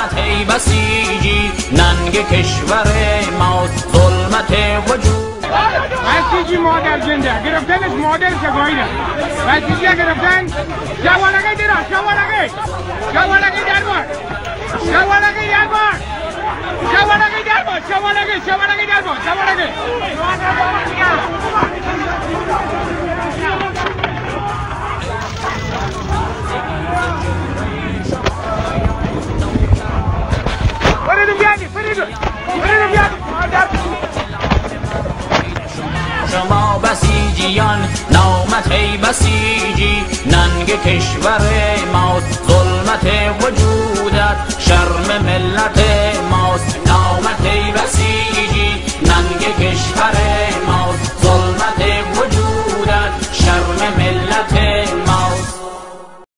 نامت ای بسیجی ننگ کشور ما ظلمت وجود. بسیجی مادر جنده گرفتنش مادر شگاهیده بسیجی گرفتن؟ جوانگه دیرا جوانگه جوانگه دربار جوانگه دربار جوانگه دربار جوانگه جوانگه دربار شما بسیجیان نامت ای بسیجی. ننگ کشور ما ظلمت وجودت شرم ملت